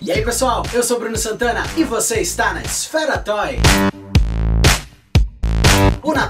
E aí pessoal, eu sou Bruno Santana e você está na Esfera Toy.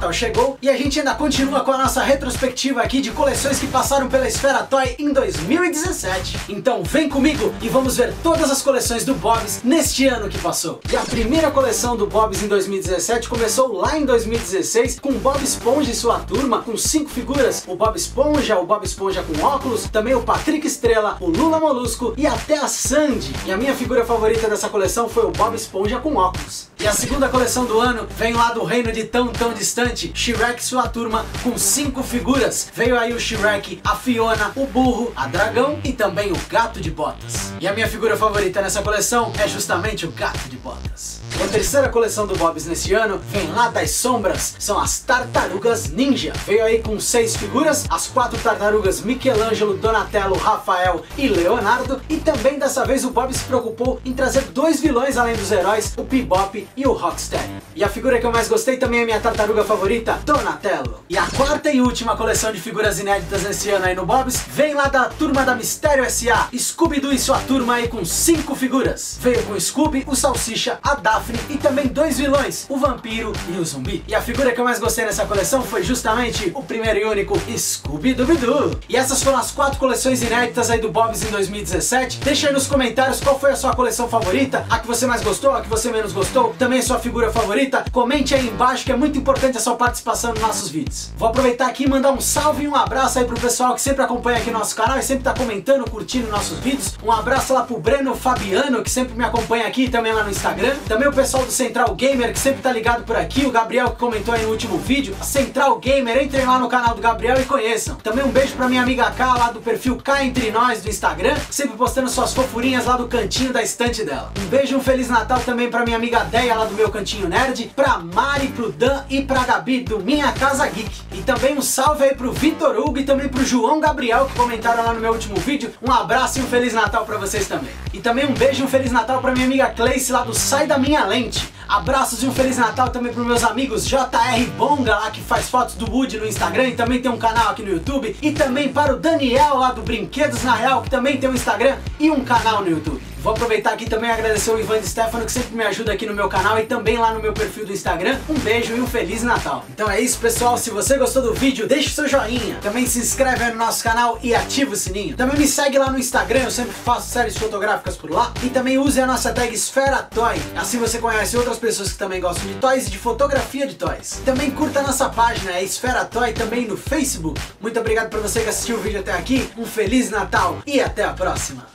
Natal chegou e a gente ainda continua com a nossa retrospectiva aqui de coleções que passaram pela Esfera Toy em 2017. Então vem comigo e vamos ver todas as coleções do Bob's neste ano que passou. E a primeira coleção do Bob's em 2017 começou lá em 2016 com Bob Esponja e sua turma, com cinco figuras, o Bob Esponja, o Bob Esponja com óculos, também o Patrick Estrela, o Lula Molusco e até a Sandy. E a minha figura favorita dessa coleção foi o Bob Esponja com óculos. E a segunda coleção do ano vem lá do reino de tão tão distante, Shrek e sua turma com cinco figuras. Veio aí o Shrek, a Fiona, o burro, a dragão e também o gato de botas. E a minha figura favorita nessa coleção é justamente o gato de botas. E a terceira coleção do Bob's nesse ano vem lá das sombras, são as Tartarugas Ninja. Veio aí com seis figuras, as quatro tartarugas Michelangelo, Donatello, Rafael e Leonardo. E também dessa vez o Bob se preocupou em trazer dois vilões além dos heróis, o Bebop e o Rocksteady. E a figura que eu mais gostei também é minha tartaruga favorita, Donatello. E a quarta e última coleção de figuras inéditas nesse ano aí no Bob's vem lá da turma da Mistério S.A. Scooby-Doo e sua turma aí com cinco figuras. Veio com o Scooby, o Salsicha, a Daphne e também dois vilões, o Vampiro e o Zumbi. E a figura que eu mais gostei nessa coleção foi justamente o primeiro e único Scooby-Doo. E essas foram as quatro coleções inéditas aí do Bob's em 2017. Deixa aí nos comentários qual foi a sua coleção favorita, a que você mais gostou, a que você menos gostou, também a sua figura favorita. Comente aí embaixo que é muito importante a sua participação nos nossos vídeos. Vou aproveitar aqui e mandar um salve e um abraço aí pro pessoal que sempre acompanha aqui nosso canal e sempre tá comentando, curtindo nossos vídeos. Um abraço lá pro Breno Fabiano, que sempre me acompanha aqui também lá no Instagram. Também o pessoal do Central Gamer, que sempre tá ligado por aqui. O Gabriel que comentou aí no último vídeo. Central Gamer, entrem lá no canal do Gabriel e conheçam. Também um beijo pra minha amiga K, lá do perfil K Entre Nós do Instagram, sempre postando suas fofurinhas lá do cantinho da estante dela. Um beijo e um Feliz Natal também pra minha amiga Lá do meu cantinho nerd, pra Mari, pro Dan e pra Gabi do Minha Casa Geek. E também um salve aí pro Vitor Hugo e também pro João Gabriel, que comentaram lá no meu último vídeo. Um abraço e um Feliz Natal pra vocês também. E também um beijo e um Feliz Natal pra minha amiga Cleice, lá do Sai da Minha Lente. Abraços e um Feliz Natal também para meus amigos JR Bonga, lá que faz fotos do Woody no Instagram e também tem um canal aqui no YouTube. E também para o Daniel, lá do Brinquedos na Real, que também tem um Instagram e um canal no YouTube. Vou aproveitar aqui também e agradecer o Ivan de Stefano, que sempre me ajuda aqui no meu canal e também lá no meu perfil do Instagram. Um beijo e um Feliz Natal. Então é isso, pessoal. Se você gostou do vídeo, deixe o seu joinha. Também se inscreve no nosso canal e ativa o sininho. Também me segue lá no Instagram, eu sempre faço séries fotográficas por lá. E também use a nossa tag Esfera Toy. Assim você conhece outras pessoas que também gostam de toys e de fotografia de toys. Também curta a nossa página, é Esfera Toy, também no Facebook. Muito obrigado por você que assistiu o vídeo até aqui. Um Feliz Natal e até a próxima.